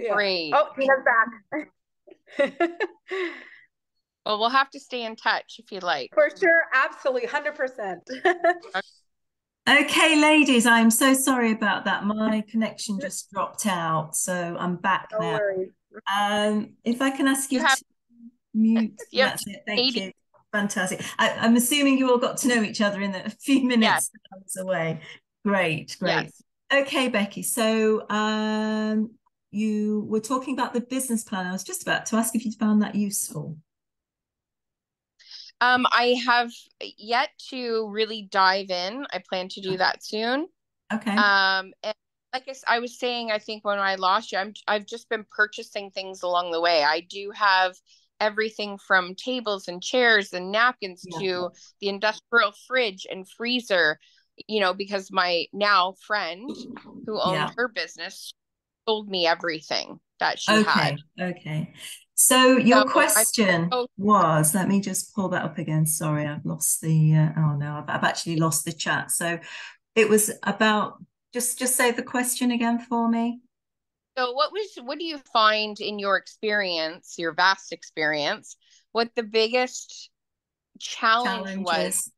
yeah. great. Oh, Tina's back. Well, we'll have to stay in touch if you like. For sure, absolutely, hundred percent. Okay, ladies, I'm so sorry about that. My connection just dropped out, so I'm back No now. worries. Um, if I can ask you, You have- to mute, Yep, that's it. Thank 80 you. Fantastic. I, I'm assuming you all got to know each other in the few minutes Yes. that I was away. Great, great. Yes. Okay, Becky. So, um, you were talking about the business plan. I was just about to ask if you found that useful. Um, I have yet to really dive in. I plan to do that soon. Okay. Um, and like I, I was saying, I think when I lost you, I'm I've just been purchasing things along the way. I do have everything from tables and chairs and napkins Yeah. to the industrial fridge and freezer, you know, because my now friend who owned Yeah. her business sold me everything that she Okay, had. okay. So your So, question was, let me just pull that up again. Sorry, I've lost the, uh, oh no, I've, I've actually lost the chat. So it was about, just, just say the question again for me. So what was what do you find in your experience, your vast experience, what the biggest challenge was Challenges.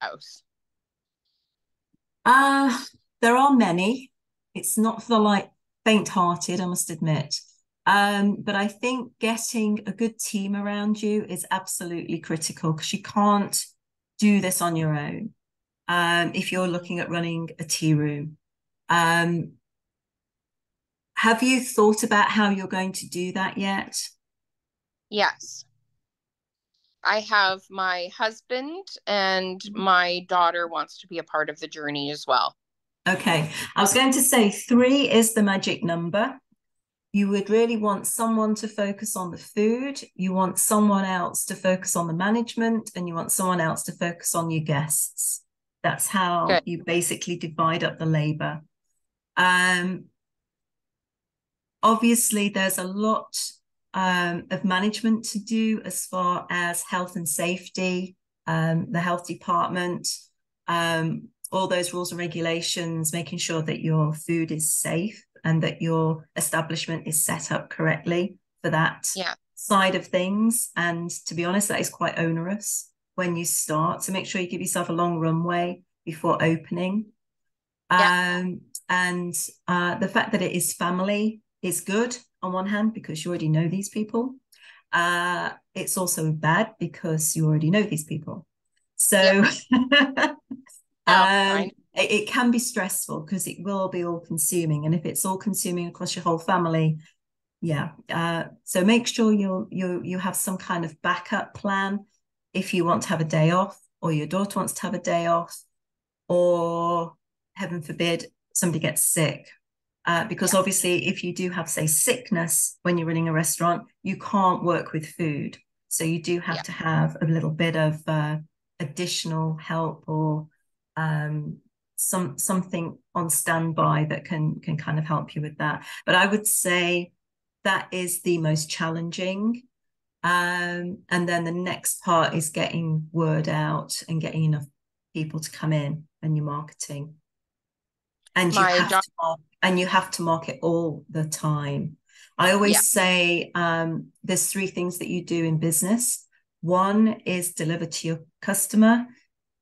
house? Uh, there are many. It's not for the like faint-hearted, I must admit. Um, but I think getting a good team around you is absolutely critical because you can't do this on your own. Um, if you're looking at running a tea room, um, have you thought about how you're going to do that yet? Yes. I have my husband and my daughter wants to be a part of the journey as well. Okay, I was going to say three is the magic number. You would really want someone to focus on the food, you want someone else to focus on the management, and you want someone else to focus on your guests. That's how Good. you basically divide up the labor. Um, obviously, there's a lot um, of management to do as far as health and safety, um, the health department, um, all those rules and regulations, making sure that your food is safe and that your establishment is set up correctly for that Yeah. side of things. And to be honest, that is quite onerous when you start. So make sure you give yourself a long runway before opening. Yeah. Um, and uh, the fact that it is family is good on one hand because you already know these people. Uh, it's also bad because you already know these people. So Oh, um, it, it can be stressful because it will be all consuming. And if it's all consuming across your whole family, yeah. Uh, so make sure you you you have some kind of backup plan if you want to have a day off, or your daughter wants to have a day off, or heaven forbid somebody gets sick. Uh, because Yeah. obviously, if you do have, say, sickness when you're running a restaurant, you can't work with food. So you do have Yeah. to have a little bit of uh, additional help or um, some something on standby that can can kind of help you with that. But I would say that is the most challenging. Um, and then the next part is getting word out and getting enough people to come in and your marketing. And you have doc- to mark, and you have to market all the time. I always Yeah. say um, there's three things that you do in business. One is deliver to your customer.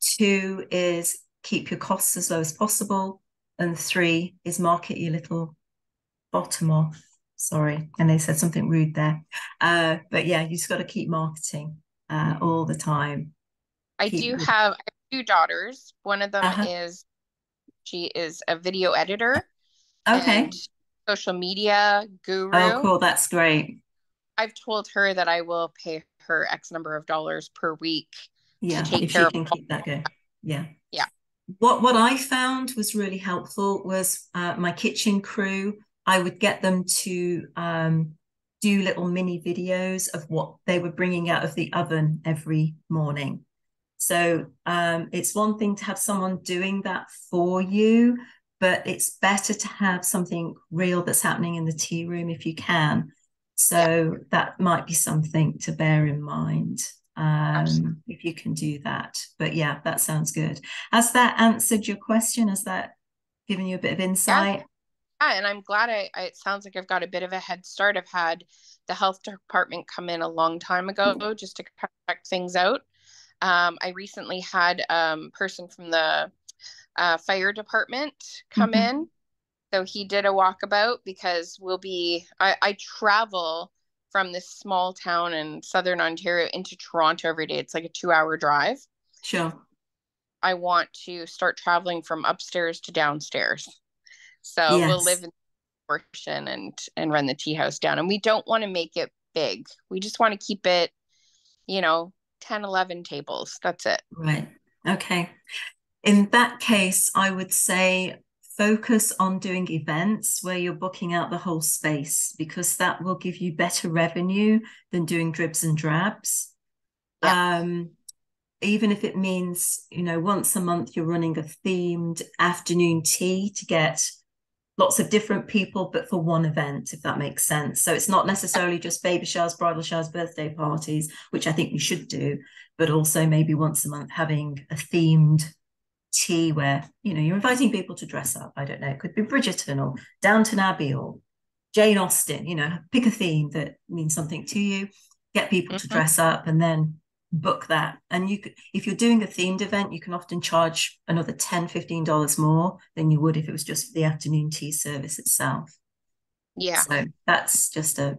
Two is keep your costs as low as possible. And three is market your little bottom off. Sorry. And they said something rude there. Uh, but yeah, you just got to keep marketing uh, all the time. I keep do your- have, I have two daughters. One of them Uh-huh. is she is a video editor Okay. social media guru. Oh, cool. That's great. I've told her that I will pay her X number of dollars per week. Yeah. If of can keep that going. Yeah. What what I found was really helpful was uh, my kitchen crew. I would get them to um, do little mini videos of what they were bringing out of the oven every morning. So um, it's one thing to have someone doing that for you, but it's better to have something real that's happening in the tea room if you can. So that might be something to bear in mind. Um, if you can do that. But yeah, that sounds good. Has that answered your question? Has that given you a bit of insight? Yeah, and I'm glad I, I, it sounds like I've got a bit of a head start. I've had the health department come in a long time ago mm-hmm. just to check things out. Um, I recently had a um, person from the uh, fire department come mm-hmm. in. So he did a walkabout because we'll be, I, I travel from this small town in southern Ontario into Toronto every day. It's like a two hour drive. Sure. I want to start traveling from upstairs to downstairs. So yes. we'll live in portion and and run the tea house down. And we don't want to make it big. We just want to keep it, you know, 10, 11 tables. That's it. Right. Okay. In that case, I would say focus on doing events where you're booking out the whole space because that will give you better revenue than doing dribs and drabs. Yeah. Um, even if it means, you know, once a month you're running a themed afternoon tea to get lots of different people, but for one event, if that makes sense. So it's not necessarily just baby showers, bridal showers, birthday parties, which I think we should do, but also maybe once a month having a themed tea where you know you're inviting people to dress up. I don't know, it could be Bridgerton or Downton Abbey or Jane Austen. You know, pick a theme that means something to you. Get people mm-hmm. to dress up, and then book that. And you could, if you're doing a themed event, you can often charge another 10 $15 more than you would if it was just the afternoon tea service itself. Yeah. So that's just a,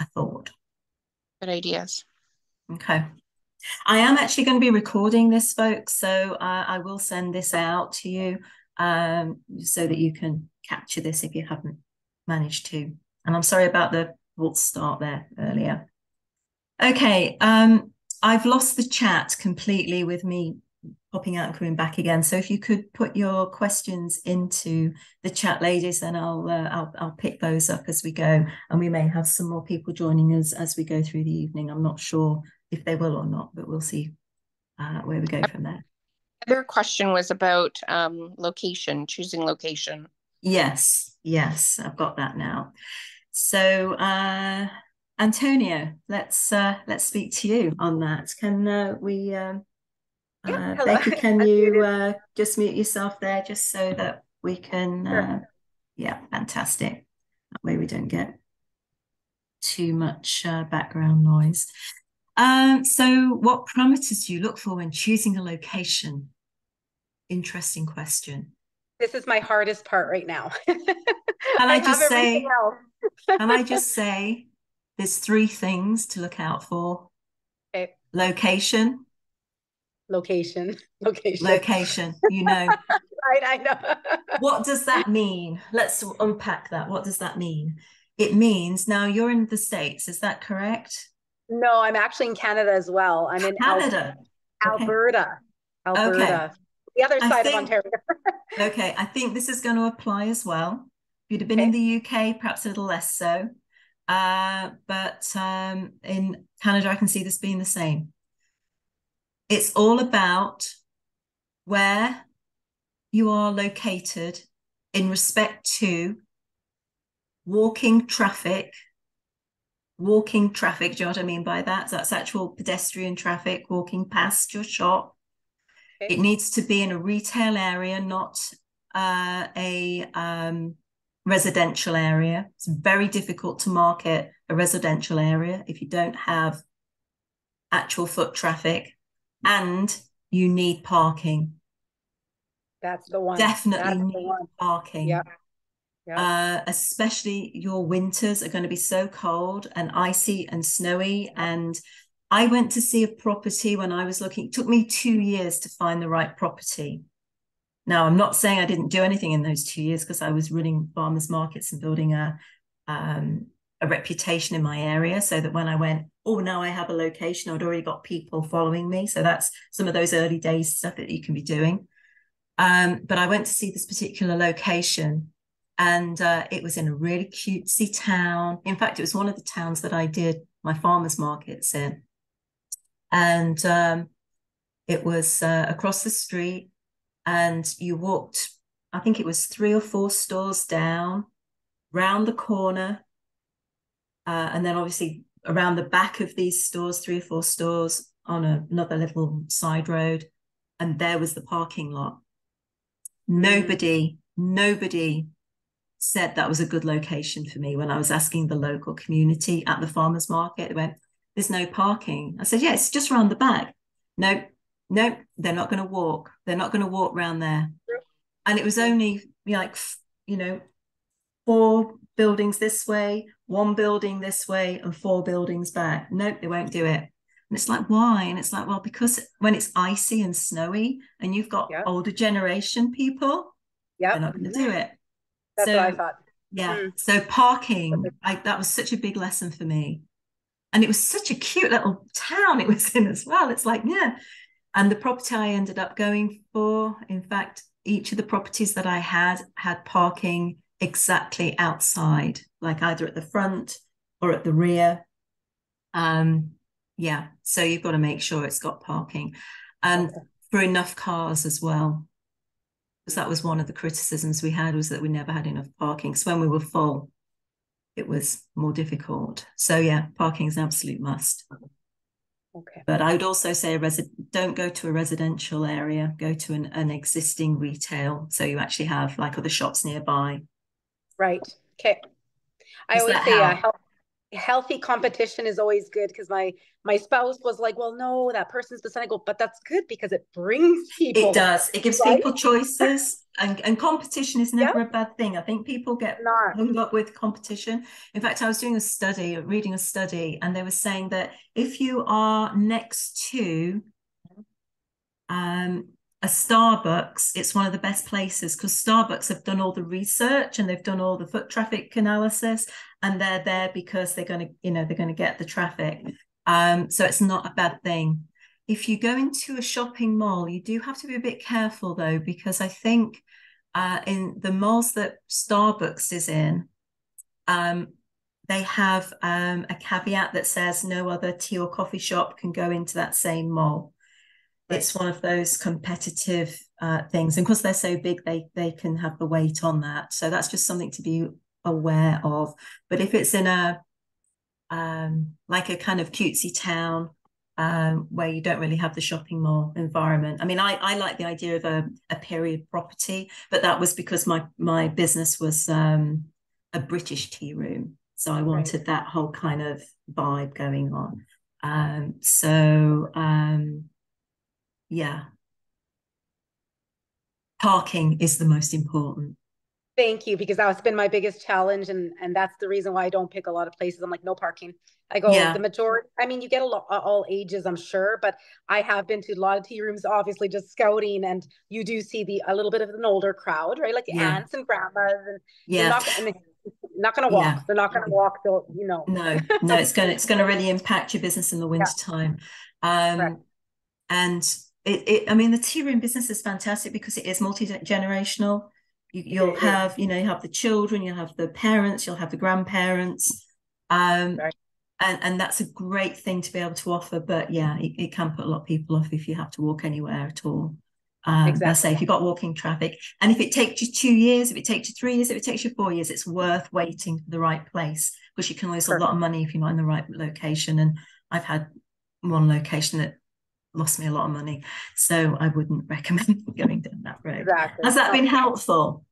a thought. Good ideas. Okay. I am actually going to be recording this, folks. So uh, I will send this out to you um, so that you can capture this if you haven't managed to. And I'm sorry about the false start there earlier. Okay. Um, I've lost the chat completely with me popping out and coming back again. So if you could put your questions into the chat, ladies, then I'll uh, I'll, I'll pick those up as we go, and we may have some more people joining us as we go through the evening. I'm not sure if they will or not, but we'll see uh, where we go from there. Other question was about um, location, choosing location. Yes, yes, I've got that now. So, uh, Antonia, let's uh, let's speak to you on that. Can uh, we, um, yeah, uh, Becky? Can you uh, just mute yourself there, just so that we can? Uh, yeah, fantastic. That way we don't get too much uh, background noise. Um, so, what parameters do you look for when choosing a location? Interesting question. This is my hardest part right now. can I, I just say? can I just say? There's three things to look out for. Okay. Location. Location. Location. Location. You know. right, I know. what does that mean? Let's unpack that. What does that mean? It means now you're in the States, is that correct? No, I'm actually in Canada as well. I'm in Canada. Al- Alberta. Okay. Alberta. Okay. The other side think, of Ontario. okay, I think this is going to apply as well. If you'd have been okay. in the UK, perhaps a little less so. Uh, but um, in Canada, I can see this being the same. It's all about where you are located in respect to walking traffic. Walking traffic, do you know what I mean by that? That's actual pedestrian traffic walking past your shop. Okay. It needs to be in a retail area, not uh, a um, residential area. It's very difficult to market a residential area if you don't have actual foot traffic and you need parking. That's the one. Definitely need one. parking. Yeah. Uh, especially your winters are going to be so cold and icy and snowy. And I went to see a property when I was looking, it took me two years to find the right property. Now, I'm not saying I didn't do anything in those two years because I was running farmers markets and building a um, a reputation in my area, so that when I went, oh, now I have a location, I'd already got people following me. So that's some of those early days stuff that you can be doing. Um, but I went to see this particular location, and uh, it was in a really cutesy town. In fact, it was one of the towns that I did my farmers markets in, and um, it was uh, across the street and you walked, I think it was three or four stores down, round the corner, uh, and then obviously around the back of these stores, three or four stores on a, another little side road, and there was the parking lot. Nobody, nobody said that was a good location for me when I was asking the local community at the farmers market. They went, "There's no parking." I said, "Yeah, it's just around the back." No, no, they're not going to walk. They're not going to walk around there. And it was only like you know, four buildings this way, one building this way, and four buildings back. Nope, they won't do it. And it's like, why? And it's like, well, because when it's icy and snowy and you've got yep. older generation people, yeah, they're not going to do it. That's so, what I thought. Yeah. Mm. So parking, I, that was such a big lesson for me. And it was such a cute little town it was in as well. It's like, yeah. And the property I ended up going for, in fact, each of the properties that I had had parking exactly outside, like either at the front or at the rear. Um, yeah, so you've got to make sure it's got parking and for enough cars as well. Because that was one of the criticisms we had was that we never had enough parking. So when we were full, it was more difficult. So yeah, parking is an absolute must. Okay. But I would also say a resi- don't go to a residential area, go to an, an existing retail. So you actually have like other shops nearby. Right. Okay. I Does always say uh, healthy competition is always good because my my spouse was like, "Well, no, that person's beside." I go, "But that's good because it brings people." It does. It gives right? people choices, and and competition is never yep. a bad thing. I think people get Not. hung up with competition. In fact, I was doing a study, reading a study, and they were saying that if you are next to um a Starbucks, it's one of the best places because Starbucks have done all the research and they've done all the foot traffic analysis, and they're there because they're going to, you know, they're going to get the traffic. Um, so it's not a bad thing. If you go into a shopping mall, you do have to be a bit careful though, because I think uh, in the malls that Starbucks is in, um, they have um, a caveat that says no other tea or coffee shop can go into that same mall. It's one of those competitive uh, things, and because they're so big, they they can have the weight on that. So that's just something to be aware of. But if it's in a um, like a kind of cutesy town um, where you don't really have the shopping mall environment. I mean, I, I like the idea of a, a period property, but that was because my my business was um, a British tea room, so I wanted right. that whole kind of vibe going on. Um, so um, yeah, parking is the most important. Thank you, because that's been my biggest challenge, and and that's the reason why I don't pick a lot of places. I'm like, no parking. I go yeah. the majority. I mean, you get a lot all ages, I'm sure, but I have been to a lot of tea rooms, obviously, just scouting, and you do see the a little bit of an older crowd, right? Like yeah. aunts and grandmas, and yeah, not, and not going to walk. Yeah. They're not going to walk. They'll, you know. no, no, it's going to it's going to really impact your business in the winter time, um, right. and it, it. I mean, the tea room business is fantastic because it is multi generational you, will have you know you have the children you'll have the parents you'll have the grandparents um right. and and that's a great thing to be able to offer but yeah it, it, can put a lot of people off if you have to walk anywhere at all um exactly. I say if you've got walking traffic and if it takes you two years if it takes you three years if it takes you four years it's worth waiting for the right place because you can lose Perfect. a lot of money if you're not in the right location and I've had one location that lost me a lot of money. So I wouldn't recommend going down that road. Exactly. Has that been helpful?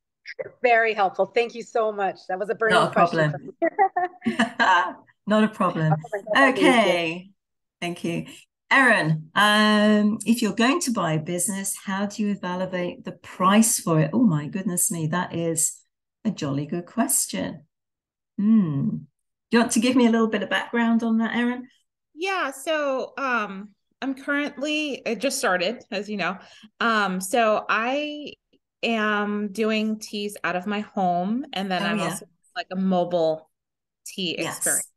Very helpful. Thank you so much. That was a burning Not a problem. Not a problem. Okay. Thank you. Erin, um, if you're going to buy a business, how do you evaluate the price for it? Oh my goodness me, that is a jolly good question. Hmm. Do you want to give me a little bit of background on that, Erin? Yeah. So um, I'm currently it just started, as you know. Um, so I am doing teas out of my home, and then oh, I'm yeah. also like a mobile tea yes. experience.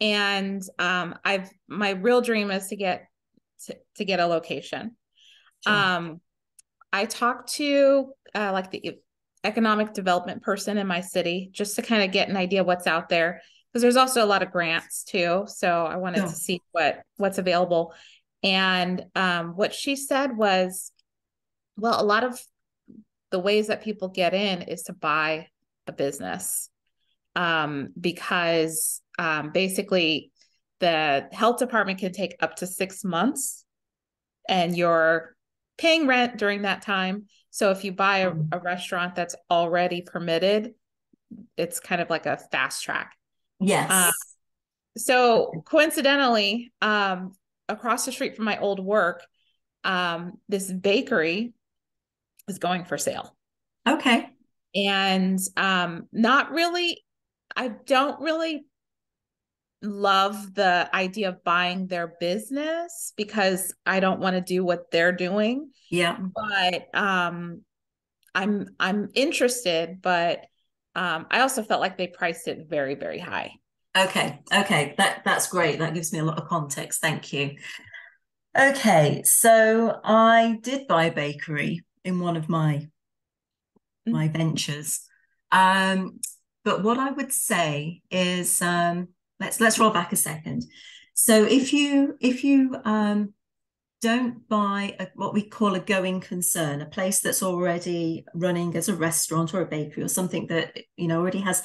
And um, I've my real dream is to get to, to get a location. Sure. Um, I talked to uh, like the economic development person in my city just to kind of get an idea what's out there because there's also a lot of grants too. So I wanted to see what what's available. And um, what she said was, well, a lot of the ways that people get in is to buy a business um, because um, basically the health department can take up to six months and you're paying rent during that time. So if you buy a, a restaurant that's already permitted, it's kind of like a fast track. Yes. Uh, so coincidentally, um, across the street from my old work, um, this bakery is going for sale. Okay. And um, not really, I don't really love the idea of buying their business because I don't want to do what they're doing. Yeah. But um I'm I'm interested, but um I also felt like they priced it very, very high. Okay. Okay. That that's great. That gives me a lot of context. Thank you. Okay. So I did buy a bakery in one of my mm-hmm. my ventures. Um but what I would say is um let's let's roll back a second. So if you if you um, don't buy a, what we call a going concern, a place that's already running as a restaurant or a bakery or something that you know already has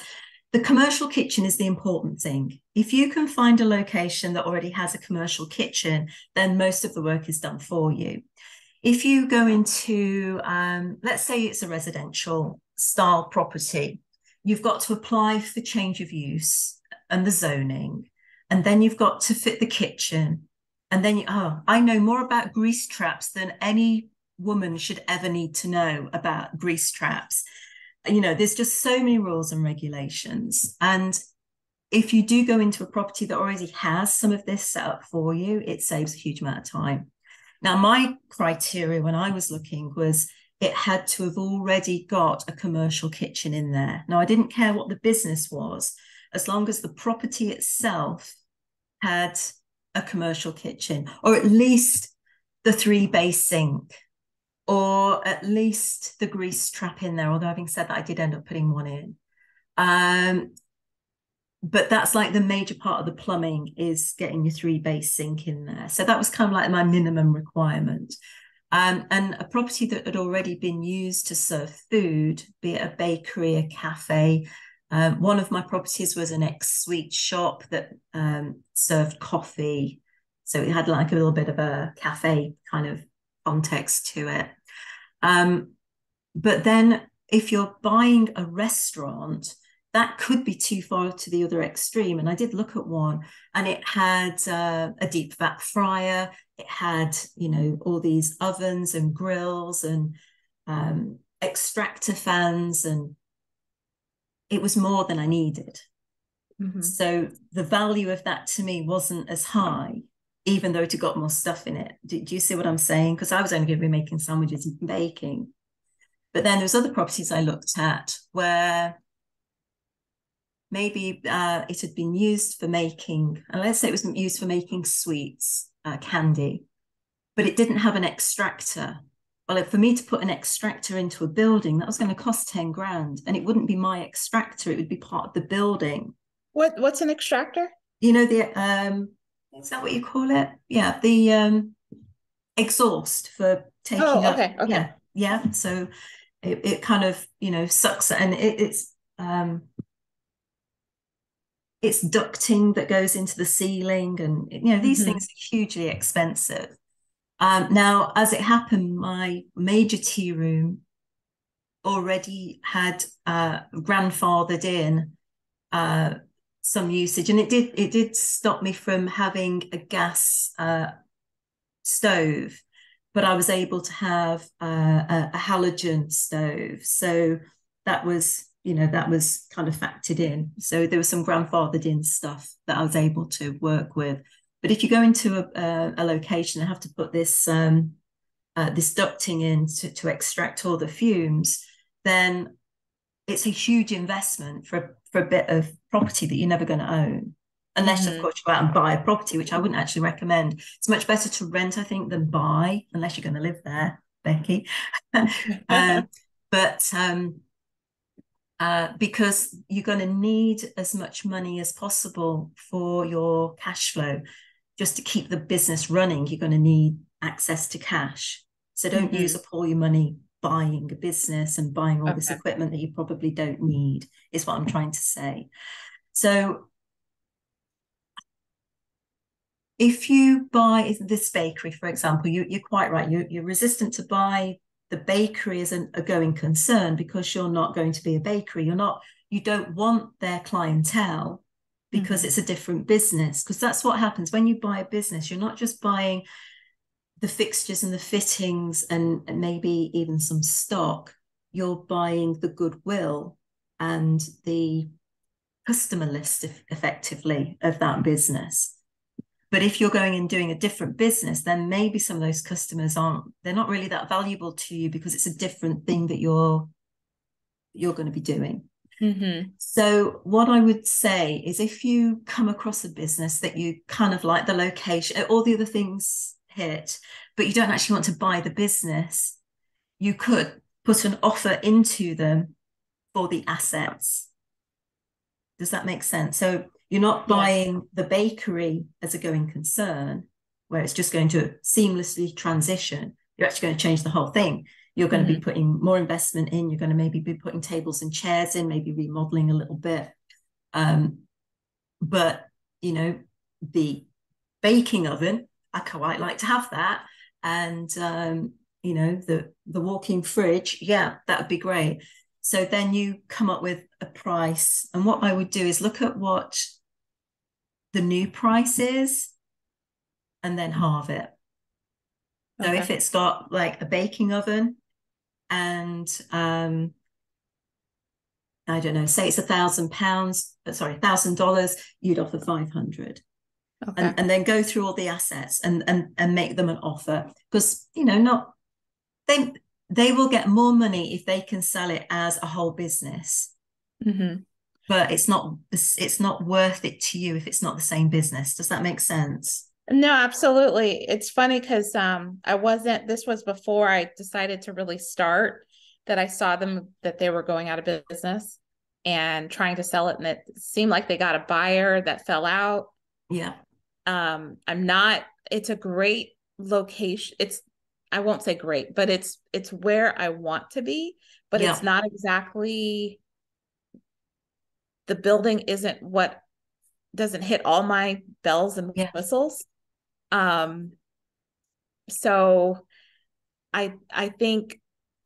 the commercial kitchen is the important thing. If you can find a location that already has a commercial kitchen, then most of the work is done for you. If you go into, um, let's say it's a residential style property, you've got to apply for change of use and the zoning. And then you've got to fit the kitchen. And then, you, oh, I know more about grease traps than any woman should ever need to know about grease traps. You know, there's just so many rules and regulations. And if you do go into a property that already has some of this set up for you, it saves a huge amount of time. Now, my criteria when I was looking was it had to have already got a commercial kitchen in there. Now, I didn't care what the business was, as long as the property itself had a commercial kitchen, or at least the three bay sink, or at least the grease trap in there. Although, having said that, I did end up putting one in. Um, but that's like the major part of the plumbing is getting your three base sink in there. So that was kind of like my minimum requirement. Um, and a property that had already been used to serve food, be it a bakery, a cafe, um, one of my properties was an ex sweet shop that um, served coffee. So it had like a little bit of a cafe kind of context to it. Um, but then if you're buying a restaurant, that could be too far to the other extreme. And I did look at one and it had uh, a deep fat fryer. It had, you know, all these ovens and grills and um, extractor fans and it was more than I needed. Mm-hmm. So the value of that to me wasn't as high, even though it had got more stuff in it. Do, do you see what I'm saying? Because I was only going to be making sandwiches and baking. But then there was other properties I looked at where maybe uh, it had been used for making, and let's say it was used for making sweets, uh, candy, but it didn't have an extractor well, for me to put an extractor into a building, that was going to cost 10 grand. And it wouldn't be my extractor, it would be part of the building. What what's an extractor? You know, the um is that what you call it? Yeah, the um exhaust for taking oh, okay, okay. Yeah, yeah. So it, it kind of, you know, sucks and it, it's um it's ducting that goes into the ceiling and you know these mm-hmm. things are hugely expensive um, now, as it happened, my major tea room already had uh, grandfathered in uh, some usage, and it did it did stop me from having a gas uh, stove, but I was able to have uh, a, a halogen stove. So that was you know that was kind of factored in. So there was some grandfathered in stuff that I was able to work with. But if you go into a, a, a location and have to put this um, uh, this ducting in to, to extract all the fumes, then it's a huge investment for for a bit of property that you're never going to own unless mm-hmm. of course you go out and buy a property which i wouldn't actually recommend it's much better to rent i think than buy unless you're going to live there becky um, but um, uh, because you're going to need as much money as possible for your cash flow just to keep the business running, you're going to need access to cash. So don't mm-hmm. use up all your money buying a business and buying all okay. this equipment that you probably don't need, is what I'm trying to say. So if you buy this bakery, for example, you, are quite right. You're, you're, resistant to buy the bakery as an, a going concern because you're not going to be a bakery. You're not you don't want their clientele because mm-hmm. it's a different business because that's what happens when you buy a business you're not just buying the fixtures and the fittings and, maybe even some stock you're buying the goodwill and the customer list effectively of that business but if you're going and doing a different business then maybe some of those customers aren't they're not really that valuable to you because it's a different thing that you're you're going to be doing mm-hmm. so what i would say is if you come across a business that you kind of like the location all the other things hit but you don't actually want to buy the business you could put an offer into them for the assets does that make sense so you're not buying yes. the bakery as a going concern, where it's just going to seamlessly transition. You're actually going to change the whole thing. You're going mm-hmm. to be putting more investment in. You're going to maybe be putting tables and chairs in, maybe remodeling a little bit. Um, but you know, the baking oven, I quite like to have that, and um, you know, the the walk-in fridge, yeah, that would be great. So then you come up with a price. And what I would do is look at what the new price is and then halve it. So okay. if it's got like a baking oven and um I don't know, say it's a thousand pounds, uh, sorry, thousand dollars, you'd offer 500. Okay. And, and then go through all the assets and and and make them an offer. Because you know not they they will get more money if they can sell it as a whole business. Mm-hmm. But it's not it's not worth it to you if it's not the same business. Does that make sense? No absolutely. It's funny because um i wasn't this was before i decided to really start that i saw them that they were going out of business and trying to sell it and it seemed like they got a buyer that fell out. Yeah um i'm not it's a great location it's i won't say great but it's it's where i want to be but yeah. it's not exactly the building isn't what doesn't hit all my bells and yeah. whistles um so i i think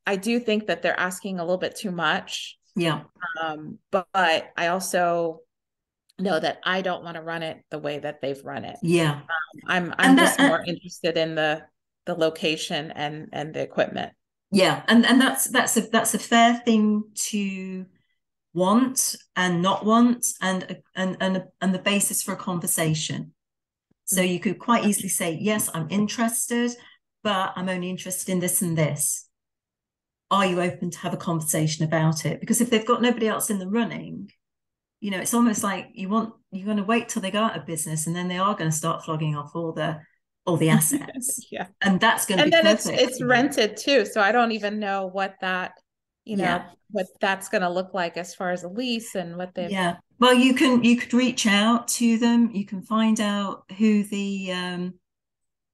i do think that they're asking a little bit too much yeah um but, but i also know that i don't want to run it the way that they've run it. Yeah. Um, i'm i'm and just that, more interested in the the location and and the equipment. Yeah and and that's that's a that's a fair thing to want and not want and and and and the basis for a conversation. So you could quite easily say yes i'm interested but i'm only interested in this and this. Are you open to have a conversation about it? Because if they've got nobody else in the running you know it's almost like you want you're going to wait till they go out of business and then they are going to start flogging off all the all the assets. Yeah and that's going to and then it's it's rented too so i don't even know what that you know yeah. what that's going to look like as far as a lease and what they yeah. Well you can you could reach out to them. You can find out who the um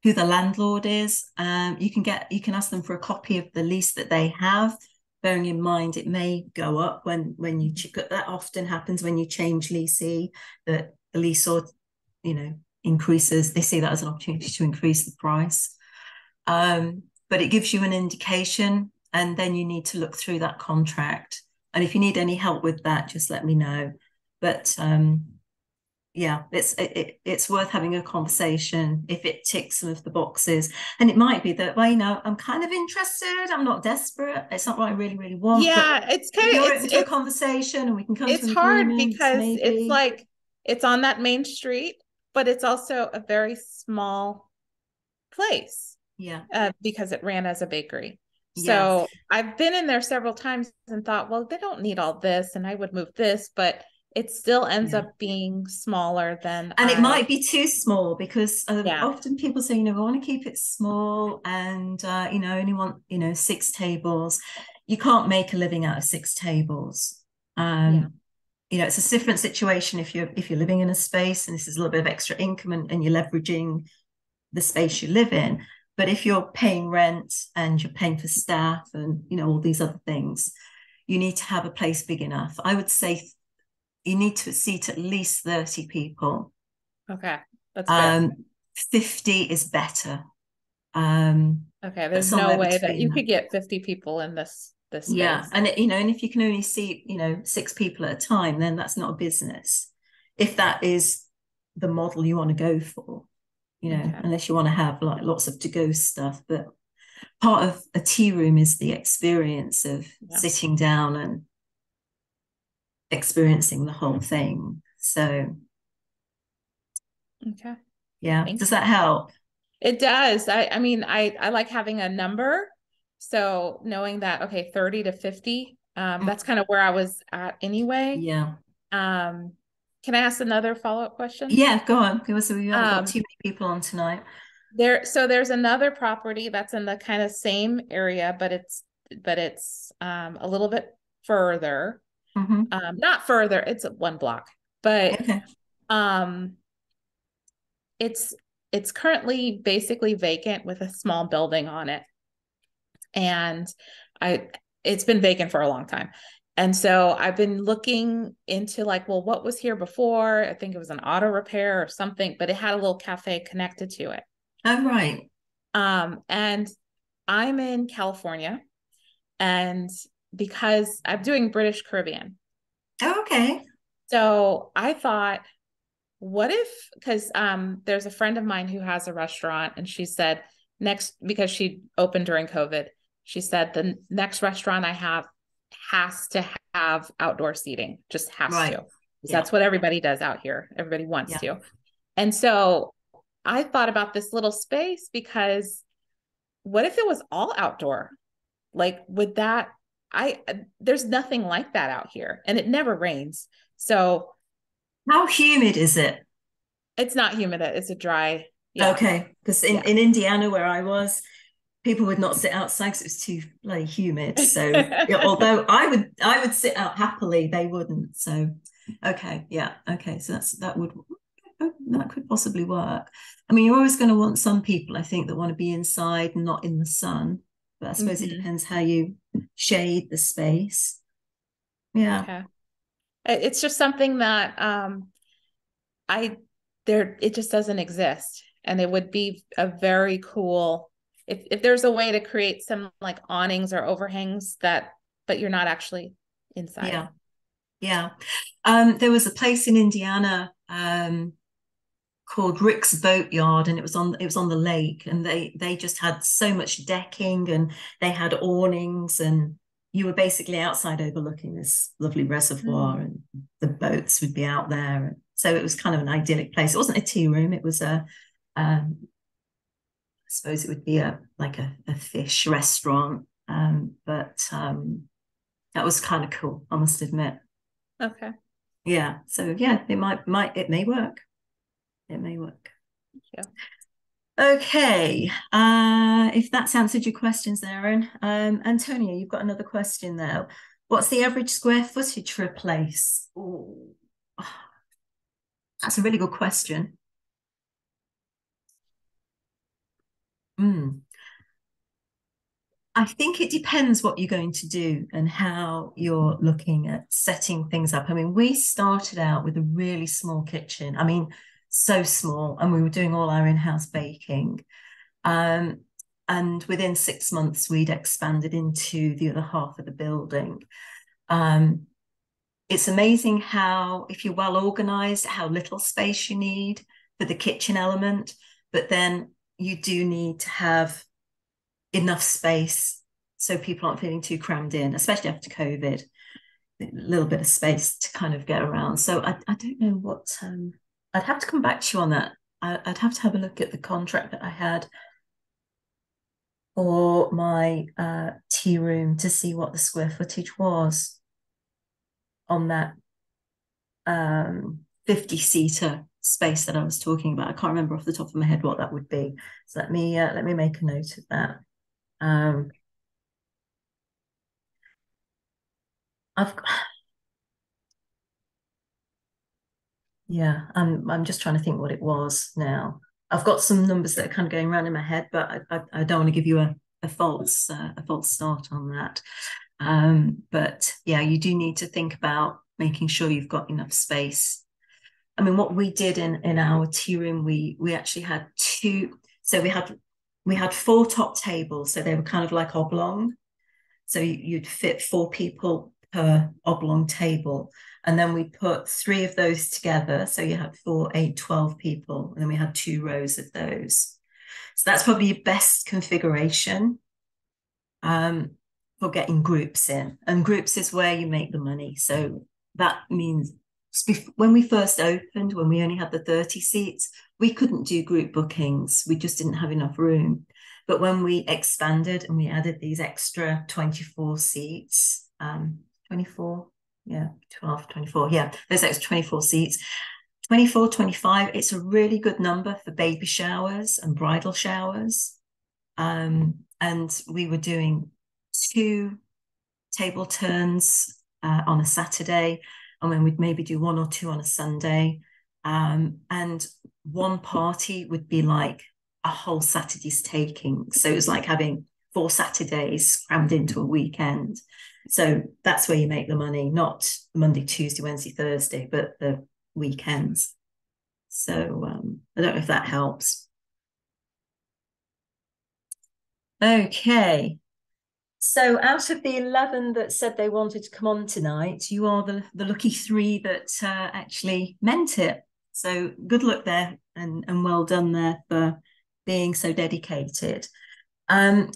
who the landlord is. Um you can get you can ask them for a copy of the lease that they have bearing in mind it may go up when when you that often happens when you change leasee that the lease or you know increases they see that as an opportunity to increase the price um but it gives you an indication and then you need to look through that contract. And if you need any help with that, just let me know. But um, yeah, it's it, it's worth having a conversation if it ticks some of the boxes. And it might be that, well, you know, I'm kind of interested. I'm not desperate. It's not what I really, really want. Yeah, it's kind of it's, it's, a conversation, and we can come. It's hard because maybe. it's like it's on that main street, but it's also a very small place. Yeah, uh, because it ran as a bakery. So yes. I've been in there several times and thought, well, they don't need all this, and I would move this, but it still ends yeah. up being smaller than. And it might be too small because uh, yeah. often people say, you know, I want to keep it small, and uh, you know, only want you know six tables. You can't make a living out of six tables. Um, yeah. You know, it's a different situation if you're if you're living in a space and this is a little bit of extra income and, and you're leveraging the space you live in but if you're paying rent and you're paying for staff and you know all these other things, you need to have a place big enough. I would say you need to seat at least 30 people. Okay. That's um 50 is better. Um okay, there's no way that you could get 50 people in this this yeah and it, you know and if you can only see you know six people at a time then that's not a business if that is the model you want to go for you know okay. unless you want to have like lots of to go stuff but part of a tea room is the experience of yeah. sitting down and experiencing the whole thing. So okay. yeah. Thank does that help? It does. I i mean i i like having a number. So knowing that okay 30 to 50 um that's kind of where i was at anyway. Yeah. Um can I ask another follow up question? Yeah, go on. So we haven't um, got too many people on tonight. There, so there's another property that's in the kind of same area, but it's but it's um, a little bit further. Mm-hmm. Um, not further. It's one block, but okay. um, it's it's currently basically vacant with a small building on it, and I it's been vacant for a long time. And so I've been looking into like, well, what was here before? I think it was an auto repair or something, but it had a little cafe connected to it. Oh, right. Um, and I'm in California, and because I'm doing British Caribbean. Oh, okay. So I thought, what if because um there's a friend of mine who has a restaurant and she said next because she opened during COVID, she said the next restaurant I have has to have outdoor seating, just has right. to. Yeah. That's what everybody does out here. Everybody wants yeah. to. And so I thought about this little space because what if it was all outdoor? Like, would that, I, there's nothing like that out here and it never rains. So, how humid is it? It's not humid, it's a dry. Yeah. Okay. Because in, in Indiana, where I was, people would not sit outside because it was too bloody humid. So yeah, although I would I would sit out happily, they wouldn't. So okay, yeah, okay. So that's that would oh, that could possibly work. I mean, you're always going to want some people, I think, that want to be inside and not in the sun. But I suppose mm-hmm. it depends how you shade the space. Yeah. Okay. It's just something that um I there it just doesn't exist. And it would be a very cool if if there's a way to create some like awnings or overhangs that but you're not actually inside yeah yeah um there was a place in indiana um called rick's boatyard and it was on it was on the lake and they they just had so much decking and they had awnings and you were basically outside overlooking this lovely reservoir mm. and the boats would be out there and so it was kind of an idyllic place it wasn't a tea room it was a um, I suppose it would be a like a, a fish restaurant. Um, but um, that was kind of cool, I must admit. Okay. Yeah. So yeah, it might might it may work. It may work. Yeah. Okay. Uh, if that's answered your questions, Erin. Um, Antonia, you've got another question there. What's the average square footage for a place? Ooh. That's a really good question. Mm. I think it depends what you're going to do and how you're looking at setting things up. I mean, we started out with a really small kitchen. I mean, so small, and we were doing all our in house baking. Um, and within six months, we'd expanded into the other half of the building. Um, it's amazing how, if you're well organized, how little space you need for the kitchen element. But then you do need to have enough space so people aren't feeling too crammed in, especially after COVID. A little bit of space to kind of get around. So I, I don't know what um, I'd have to come back to you on that. I, would have to have a look at the contract that I had for my uh, tea room to see what the square footage was on that um, 50 seater space that I was talking about. I can't remember off the top of my head what that would be. So let me uh, let me make a note of that. Um, I've got, yeah, I'm I'm just trying to think what it was now. I've got some numbers that are kind of going around in my head, but I, I, I don't want to give you a, a false uh, a false start on that. Um, but yeah, you do need to think about making sure you've got enough space I mean, what we did in in our tea room, we we actually had two. So we had we had four top tables, so they were kind of like oblong, So you'd fit four people per oblong table. And then we put three of those together. So you had four, eight, 12 people. And then we had two rows of those. So that's probably your best configuration um, for getting groups in. And groups is where you make the money. So that means when we first opened, when we only had the 30 seats, we couldn't do group bookings. We just didn't have enough room. But when we expanded and we added these extra 24 seats, um, 24, yeah, 12, 24, yeah, those extra 24 seats, 24, 25, it's a really good number for baby showers and bridal showers. Um, and we were doing two table turns uh, on a Saturday, and then we'd maybe do one or two on a Sunday. Um, and one party would be like a whole Saturday's taking. So it was like having four Saturdays crammed into a weekend. So that's where you make the money, not Monday, Tuesday, Wednesday, Thursday, but the weekends. So um, I don't know if that helps. Okay. So out of the 11 that said they wanted to come on tonight, you are the, the lucky three that uh, actually meant it. So good luck there and, and well done there for being so dedicated. Um,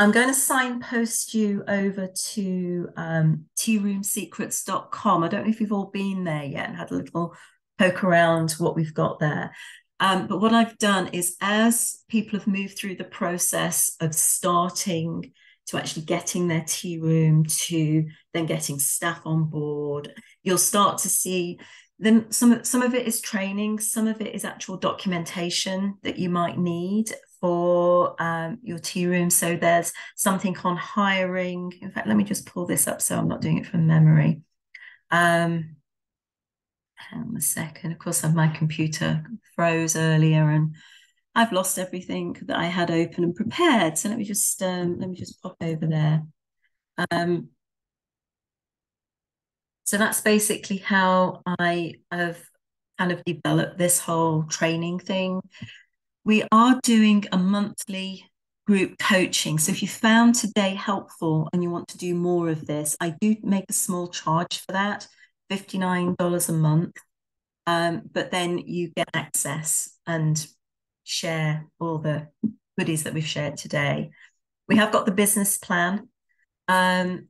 I'm going to signpost you over to um, tearoomsecrets.com. I don't know if you've all been there yet and had a little poke around what we've got there. Um, but what I've done is, as people have moved through the process of starting to actually getting their tea room to then getting staff on board, you'll start to see then some some of it is training, some of it is actual documentation that you might need for um, your tea room. So there's something on hiring. In fact, let me just pull this up so I'm not doing it from memory. Um, hang on a second. Of course, my computer froze earlier and I've lost everything that I had open and prepared. So let me just um, let me just pop over there. Um, so that's basically how I have kind of developed this whole training thing. We are doing a monthly group coaching. So if you found today helpful and you want to do more of this, I do make a small charge for that, $59 a month. Um, but then you get access and share all the goodies that we've shared today. We have got the business plan. Um,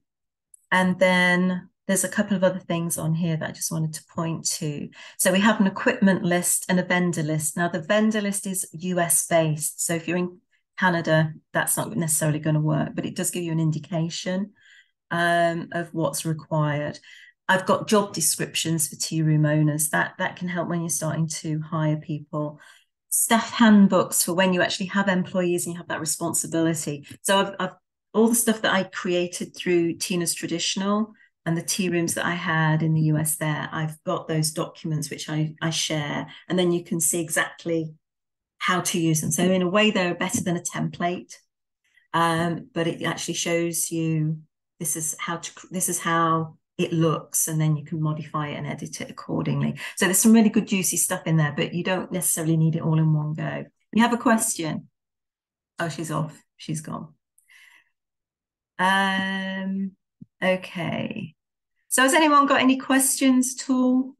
and then there's a couple of other things on here that I just wanted to point to. So we have an equipment list and a vendor list. Now the vendor list is US based. So if you're in Canada, that's not necessarily going to work, but it does give you an indication um, of what's required. I've got job descriptions for tea room owners. That that can help when you're starting to hire people. Staff handbooks for when you actually have employees and you have that responsibility. So I've, I've all the stuff that I created through Tina's traditional and the tea rooms that I had in the US there, I've got those documents which I, I share, and then you can see exactly how to use them. So in a way, they're better than a template, um, but it actually shows you this is how to this is how it looks, and then you can modify it and edit it accordingly. So there's some really good juicy stuff in there, but you don't necessarily need it all in one go. You have a question? Oh, she's off. She's gone. Um, Okay. So has anyone got any questions at all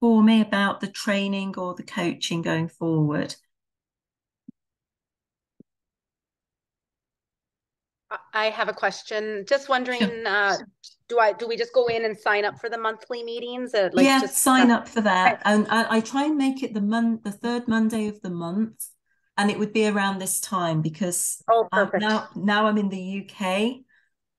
for me about the training or the coaching going forward? I have a question. Just wondering, sure. uh, do I do we just go in and sign up for the monthly meetings? Uh, like yeah, just, sign up for that. Right. And I, I, try and make it the month, the third Monday of the month and it would be around this time because oh, perfect. now now I'm in the UK.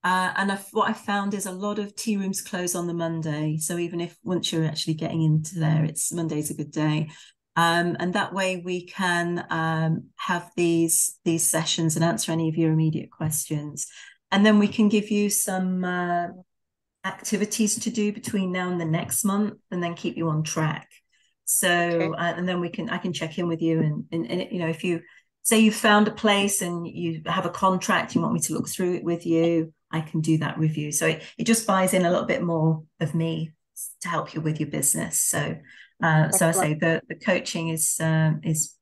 Uh, and I've, what I found is a lot of tea rooms close on the Monday. So even if once you're actually getting into there, it's Monday's a good day. Um, and that way we can um, have these these sessions and answer any of your immediate questions. And then we can give you some uh, activities to do between now and the next month, and then keep you on track. So, okay. uh, and then we can I can check in with you, and, and, and you know if you say you've found a place and you have a contract, you want me to look through it with you, I can do that review. So it, it just buys in a little bit more of me to help you with your business. So, uh, so I say the the coaching is um, is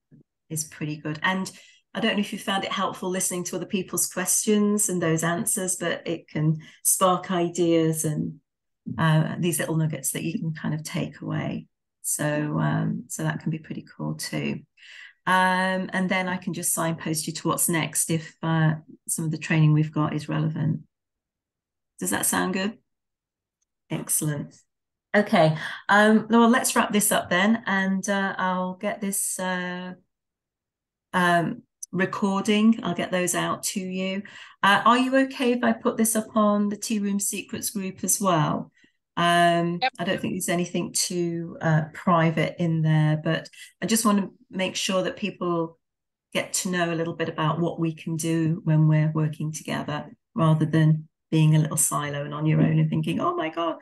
is pretty good, and I don't know if you found it helpful listening to other people's questions and those answers, but it can spark ideas and uh, these little nuggets that you can kind of take away. So, um, so that can be pretty cool too. Um, and then I can just signpost you to what's next if uh, some of the training we've got is relevant. Does that sound good? Excellent. Okay, um, well, let's wrap this up then, and uh, I'll get this uh, um, recording. I'll get those out to you. Uh, are you okay if I put this up on the Tea Room Secrets group as well? Um, yep. I don't think there's anything too uh, private in there, but I just want to make sure that people get to know a little bit about what we can do when we're working together rather than being a little silo and on your own and thinking, oh my God.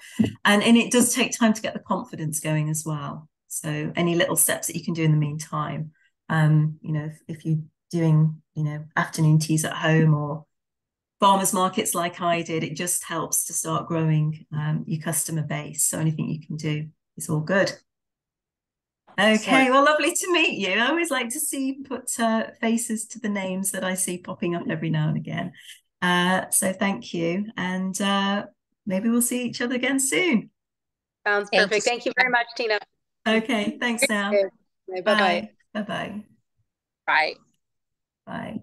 And, and it does take time to get the confidence going as well. So any little steps that you can do in the meantime, um, you know, if, if you're doing, you know, afternoon teas at home or farmers markets like I did, it just helps to start growing um, your customer base. So anything you can do is all good. Okay, well, lovely to meet you. I always like to see put uh, faces to the names that I see popping up every now and again. Uh, so thank you, and uh, maybe we'll see each other again soon. Sounds perfect. Thank you very much, Tina. Okay, thanks now. Bye bye. Bye bye. Bye. Bye.